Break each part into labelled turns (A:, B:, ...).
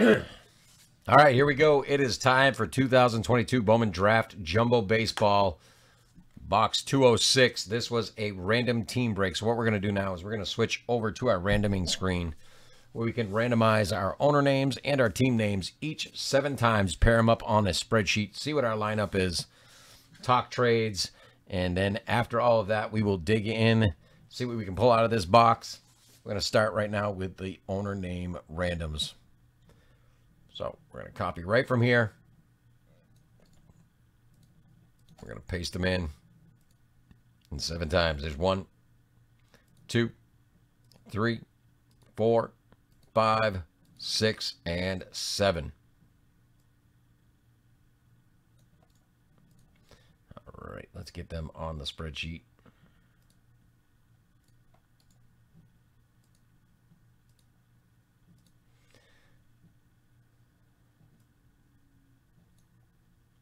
A: All right, here we go. It is time for 2022 Bowman Draft Jumbo Baseball Box 206. This was a random team break. So what we're going to do now is we're going to switch over to our randoming screen where we can randomize our owner names and our team names each seven times, pair them up on a spreadsheet, see what our lineup is, talk trades, and then after all of that, we will dig in, see what we can pull out of this box. We're going to start right now with the owner name randoms. So we're going to copy right from here. We're going to paste them in. And seven times. There's one, two, three, four, five, six, and seven. All right, let's get them on the spreadsheet.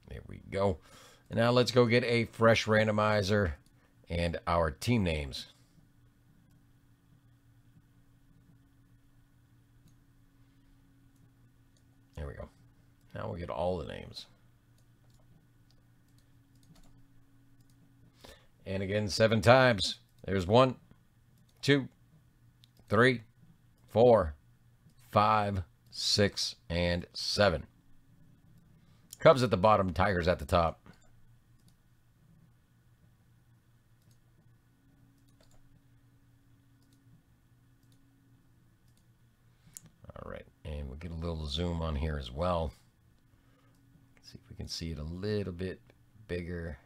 A: There we go. And now let's go get a fresh randomizer and our team names. There we go. Now we get all the names. And again, seven times. There's one, two, three, four, five, six, and seven. Cubs at the bottom, Tigers at the top. All right, and we'll get a little zoom on here as well. See if we can see it a little bit bigger.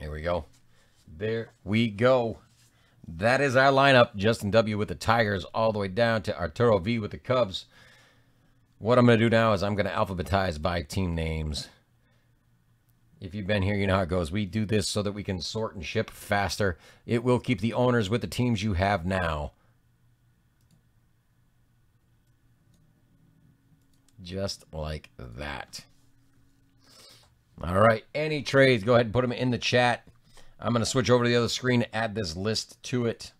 A: There we go. There we go. That is our lineup. Justin W. with the Tigers all the way down to Arturo V. with the Cubs. What I'm going to do now is I'm going to alphabetize by team names. If you've been here, you know how it goes. We do this so that we can sort and ship faster. It will keep the owners with the teams you have now. Just like that. All right. Any trades, go ahead and put them in the chat. I'm going to switch over to the other screen, add this list to it.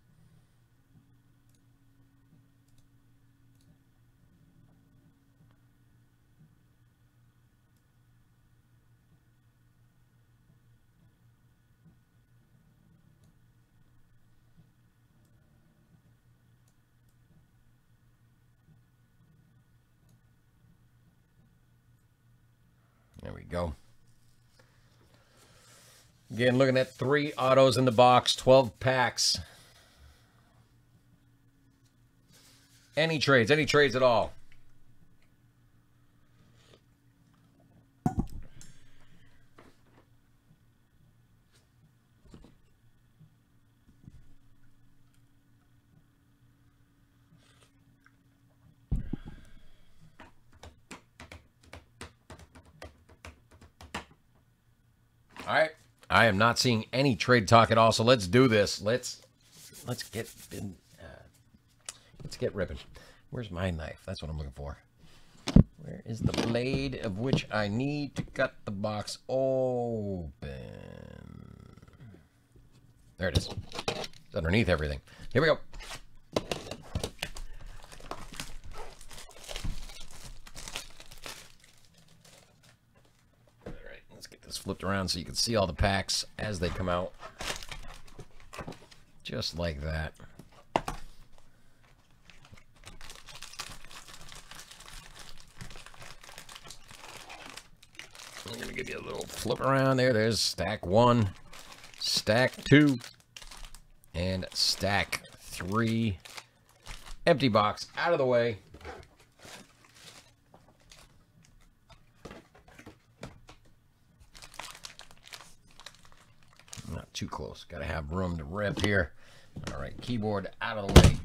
A: There we go. Again, looking at three autos in the box, 12 packs. Any trades, any trades at all. All right. I am not seeing any trade talk at all. So let's do this. Let's let's get uh, let's get ripping. Where's my knife? That's what I'm looking for. Where is the blade of which I need to cut the box open? There it is. It's underneath everything. Here we go. Flipped around so you can see all the packs as they come out. Just like that. I'm going to give you a little flip around there. There's stack one, stack two, and stack three. Empty box out of the way. Close. Got to have room to rip here. All right, keyboard out of the way.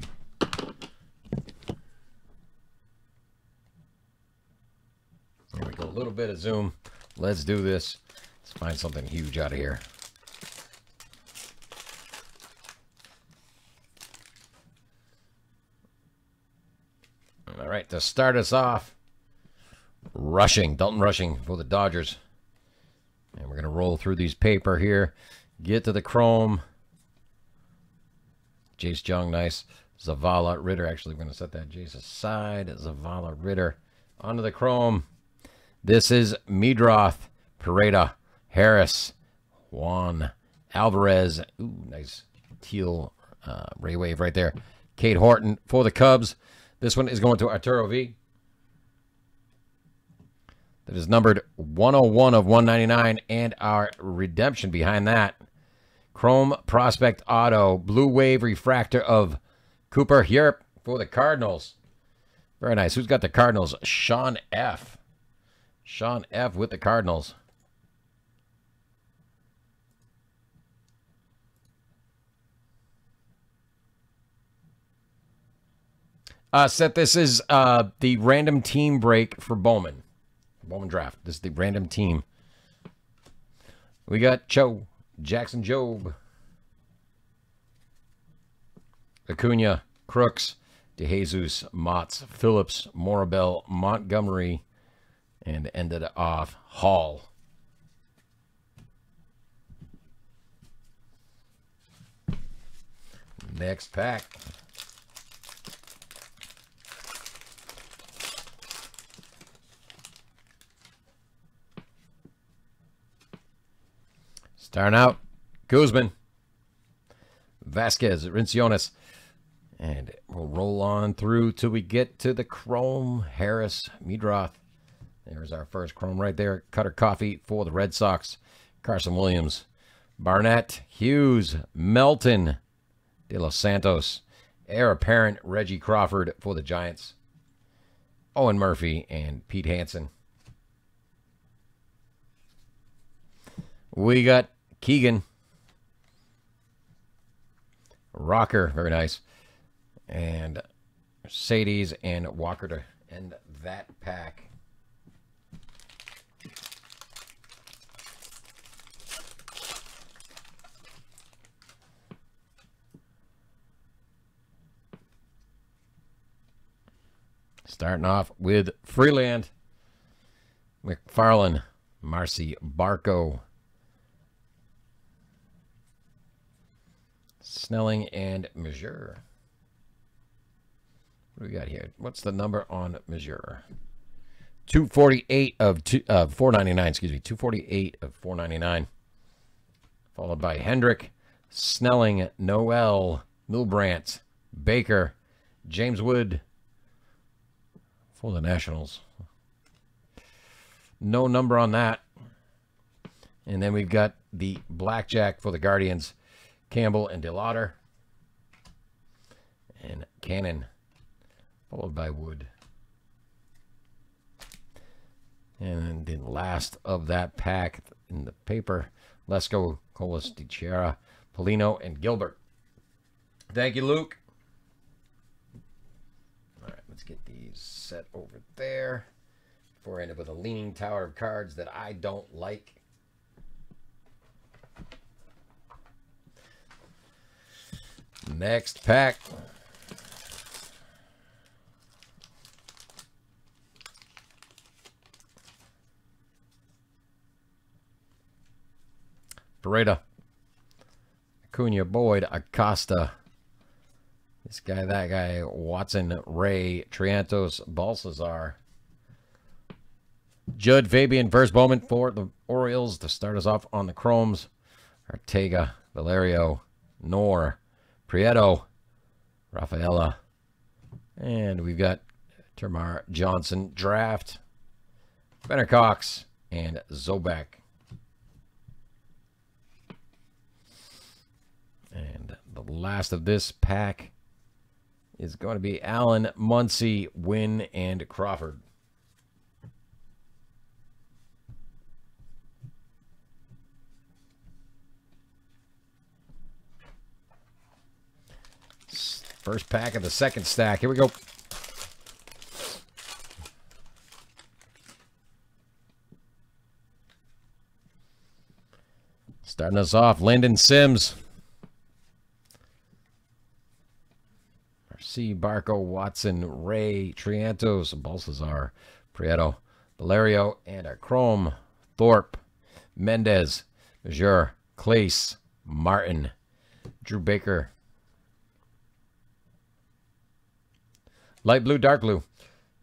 A: There we go. A little bit of zoom. Let's do this. Let's find something huge out of here. All right, to start us off, Rushing, Dalton Rushing for the Dodgers. And we're going to roll through these paper here. Get to the chrome. Jace Jung, nice. Zavala Ritter. Actually, we're going to set that Jace aside. Zavala Ritter onto the chrome. This is Midroth, Pareda, Harris, Juan, Alvarez. Ooh, nice teal uh, Ray Wave right there. Cade Horton for the Cubs. This one is going to Arturo V. That is numbered 101 of 199, and our redemption behind that. Chrome Prospect Auto, Blue Wave Refractor of Cooper Hjerpe for the Cardinals. Very nice. Who's got the Cardinals? Sean F. Sean F. with the Cardinals. Uh, Seth, this is uh, the random team break for Bowman. Bowman draft. This is the random team. We got Cho, Jackson Jobe, Acuna, Crooks, DeJesus, Motts, Phillips, Morabel, Montgomery, and ended off Hall. Next pack. Starting out, Guzman, Vasquez, Rincones, and we'll roll on through till we get to the Chrome Harris Midroth. There's our first Chrome right there. Cutter Coffey for the Red Sox. Carson Williams, Barnett, Hughes, Melton, De Los Santos, heir apparent Reggie Crawford for the Giants. Owen Murphy and Pete Hansen. We got Keegan. Rocker, very nice. And Sadie's and Walker to end that pack. Starting off with Freeland, McFarland, Marcy Barco, Snelling and Measure. What do we got here? What's the number on Measure? 248 of two, uh, 499, excuse me, 248 of 499. Followed by Hendrick, Snelling, Noel, Milbrandt, Baker, James Wood for the Nationals. No number on that. And then we've got the Blackjack for the Guardians. Campbell and DeLauter. And Cannon, followed by Wood. And then last of that pack in the paper, Lesko, Colas, DiChiara, Polino, and Gilbert. Thank you, Luke. All right, let's get these set over there before I end up with a leaning tower of cards that I don't like. Next pack. Pareda. Acuna, Boyd, Acosta. This guy, that guy, Watson, Ray, Triantos, Balcazar. Judd, Fabian, first Bowman for the Orioles to start us off on the Chromes. Ortega, Valerio, Nor, Prieto, Rafaela, and we've got Termarr Johnson draft, Brenner Cox, and Zobak. And the last of this pack is going to be Allen, Muncy, Wynn, and Crawford. First pack of the second stack. Here we go. Starting us off, Landon Sims. C. Barco, Watson, Ray, Triantos, Balcazar, Prieto, Valerio, and a Chrome, Thorpe, Mendez, Major, Clace, Martin, Drew Baker. Light blue, dark blue.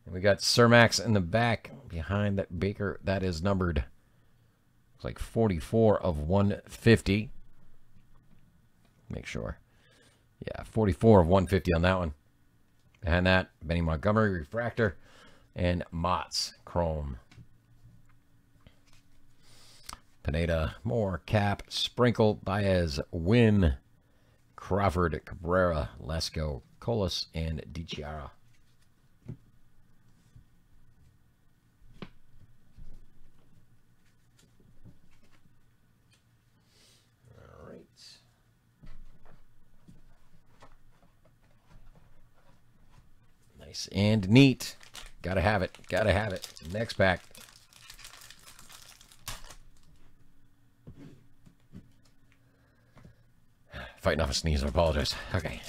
A: And we got Cermax in the back behind that Baker. That is numbered. It's like 44 of 150. Make sure. Yeah, 44 of 150 on that one. Behind that, Benny Montgomery Refractor and Mott's Chrome. Pineda, Moore, Cap, Sprinkle, Baez, Wynn, Crawford, Cabrera, Lesko, Colas, and DiChiara. All right. Nice and neat. Gotta have it. Gotta have it. Next pack. Fighting off a sneeze. I apologize. Okay.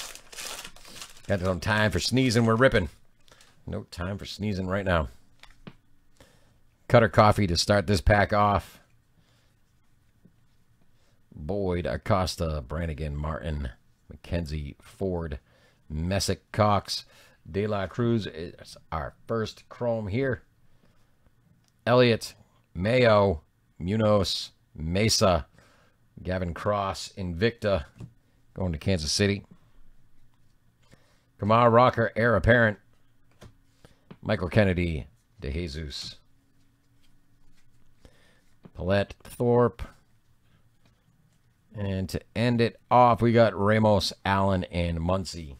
A: Got no time for sneezing. We're ripping. No time for sneezing right now. Cutter Coffey to start this pack off. Boyd, Acosta, Brannigan, Martin, McKenzie, Ford, Messick, Cox, De La Cruz is our first chrome here. Elliott, Mayo, Munoz, Mesa, Gavin Cross, Invicta, going to Kansas City. Kumar Rocker, heir apparent. Michael Kennedy, DeJesus. Paulette Thorpe. And to end it off, we got Ramos, Allen, and Muncy.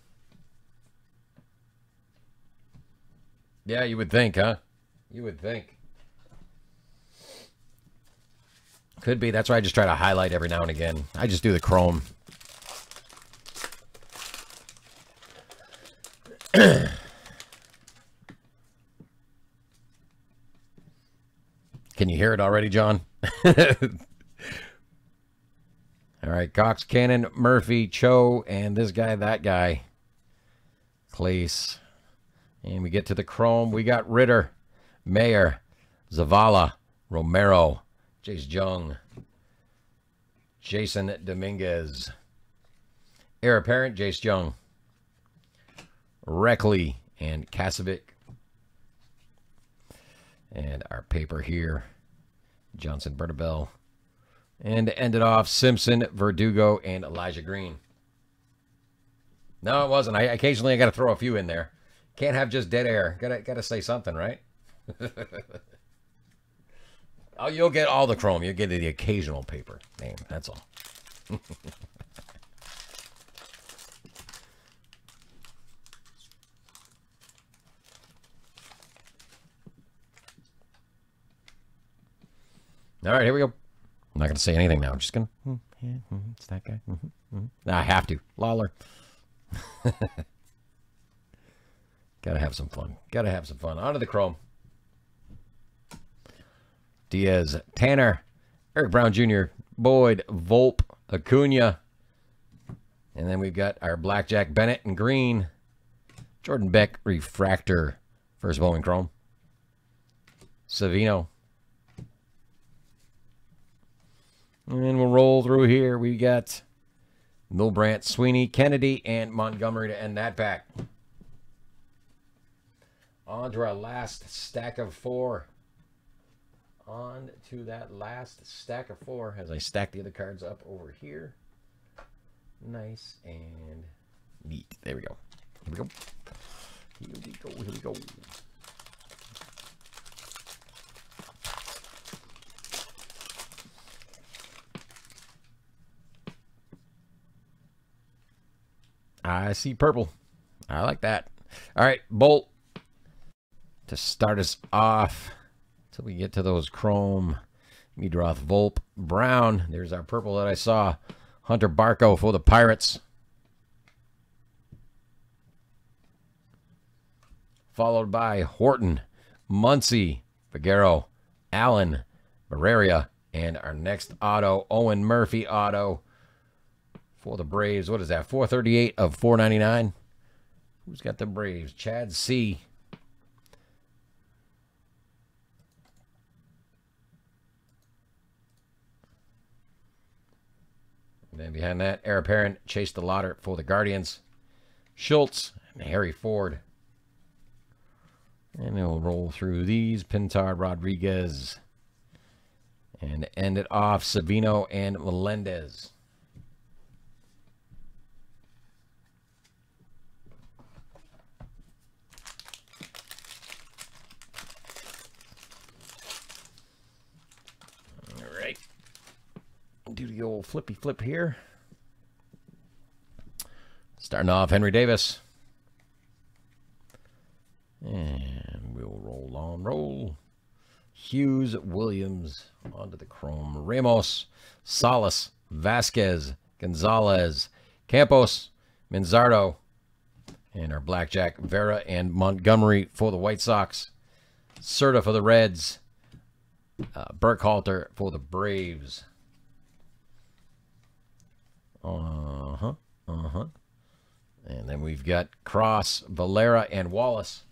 A: Yeah, you would think, huh? You would think. Could be. That's why I just try to highlight every now and again. I just do the chrome. Can you hear it already, John? All right, Cox, Cannon, Murphy, Cho, and this guy, that guy. Clace. And we get to the chrome. We got Ritter, Mayer, Zavala, Romero, Jace Jung, Jasson Dominguez, heir apparent, Jace Jung, Reckley, and Kasovic. And our paper here, Johnson Bertabel. And to end it off, Simpson, Verdugo, and Elijah Green. No, it wasn't. I occasionally I got to throw a few in there. Can't have just dead air. Gotta gotta say something, right? oh, you'll get all the chrome. You'll get the occasional paper name. That's all. All right, here we go. I'm not going to say anything now. I'm just going to. Mm, yeah, mm, it's that guy. Mm -hmm. I have to. Lawler. Gotta have some fun. Gotta have some fun. On to the chrome. Diaz, Tanner, Eric Brown Jr., Boyd, Volpe, Acuna. And then we've got our Blackjack Bennett and Green. Jordan Beck, Refractor, first Bowman Chrome. Savino. And we'll roll through here. We got Milbrandt, Sweeney, Kennedy, and Montgomery to end that pack. On to our last stack of four. On to that last stack of four as I stack the other cards up over here. Nice and neat. There we go. Here we go. Here we go. Here we go. I see purple. I like that. All right, Bolt to start us off till we get to those chrome Midroth Volp Brown. There's our purple that I saw. Hunter Barco for the Pirates. Followed by Horton, Muncy, Figueroa, Allen, Barriera, and our next auto, Owen Murphy auto for the Braves. What is that? 438 of 499. Who's got the Braves? Chad C. And then behind that, Heir Apparent, Chase DeLauter for the Guardians. Schultz and Harry Ford. And we'll roll through these. Pintar Rodriguez. And end it off, Savino and Melendez. All right. Do the old flippy flip here. Starting off, Henry Davis. And we'll roll on, roll. Hughes, Williams, onto the chrome. Ramos, Salas, Vasquez, Gonzalez, Campos, Manzardo, and our blackjack, Vera and Montgomery for the White Sox. Serta for the Reds. Uh, Burkhalter for the Braves. Uh huh. Uh huh. And then we've got Cross, Valera, and Wallace.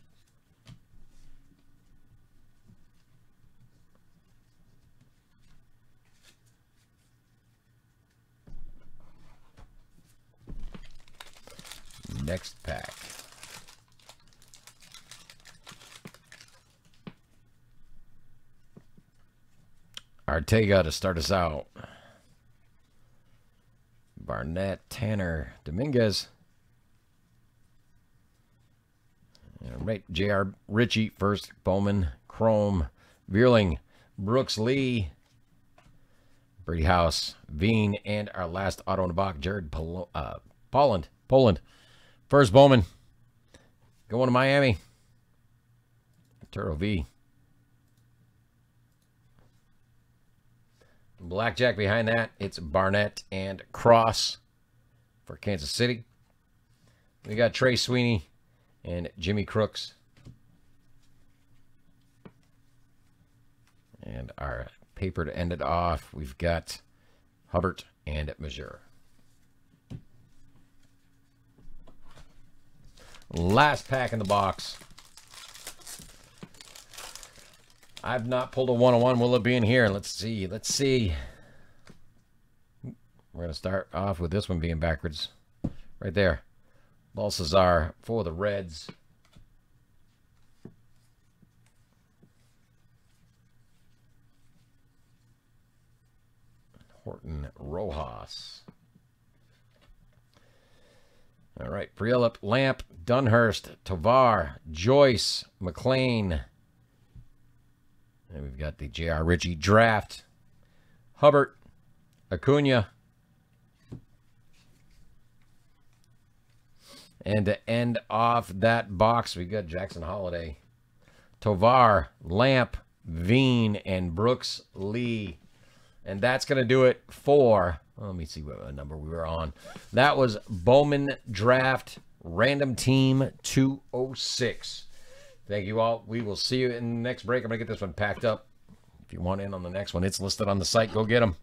A: Next pack. Artega to start us out. Barnett, Tanner, Dominguez. Right, J.R. Ritchie first, Bowman, Chrome, Veerling, Brooks Lee, Brady House, Veen, and our last auto in the box, Jared Pol- uh, Poland. Poland. First Bowman. Going to Miami. Turo V. Blackjack behind that. It's Barnett and Cross for Kansas City. We got Trey Sweeney and Jimmy Crooks. And our paper to end it off, we've got Hubbard and Mazur. Last pack in the box. I've not pulled a one-on-one. Will it be in here? Let's see. Let's see. We're going to start off with this one being backwards. Right there. Balcazar for the Reds. Horton Rojas. All right, Prielip, Lamp, Dunhurst, Tovar, Joyce, McLean. And we've got the J.R. Ritchie draft. Hubbard, Acuna. And to end off that box, we got Jackson Holliday, Tovar, Lamp, Veen, and Brooks Lee. And that's going to do it for, well, let me see what number we were on. That was Bowman Draft Random Team 206. Thank you all. We will see you in the next break. I'm going to get this one packed up. If you want in on the next one, it's listed on the site. Go get them.